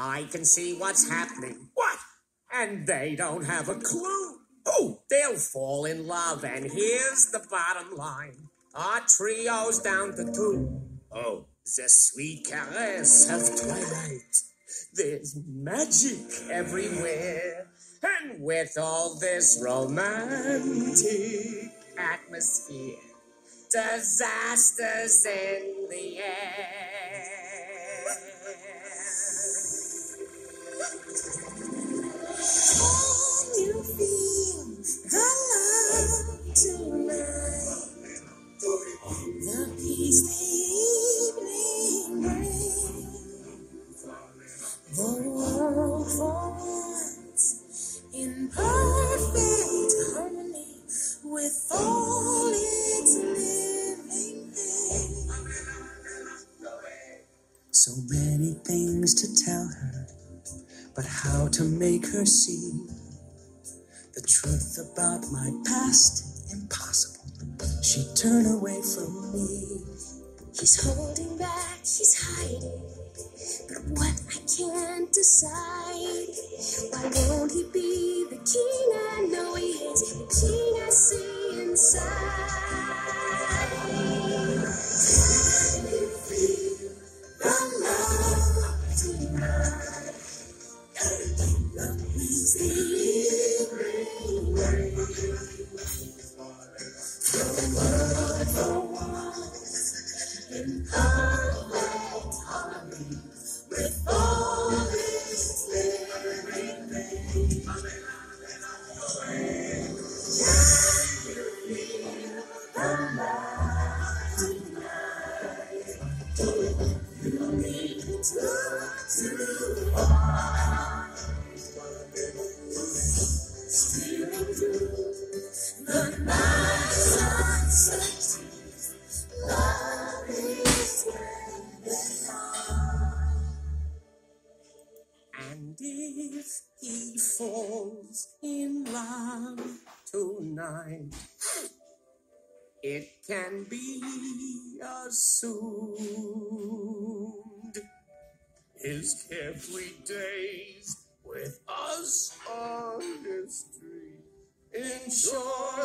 I can see what's happening. What? And they don't have a clue. Oh, they'll fall in love. And here's the bottom line. Our trio's down to two. Oh. The sweet caress of twilight. There's magic everywhere. And with all this romantic atmosphere, disasters in the air. In perfect harmony with all its living. So many things to tell her, but how to make her see the truth about my past? Impossible. She'd turn away from me. He's holding back, he's hiding. But what can't decide. Why won't he be the king I know he is? The king I see inside. Can feel the love tonight? If he falls in love tonight, it can be a assumed his carefree days with us on history. In short,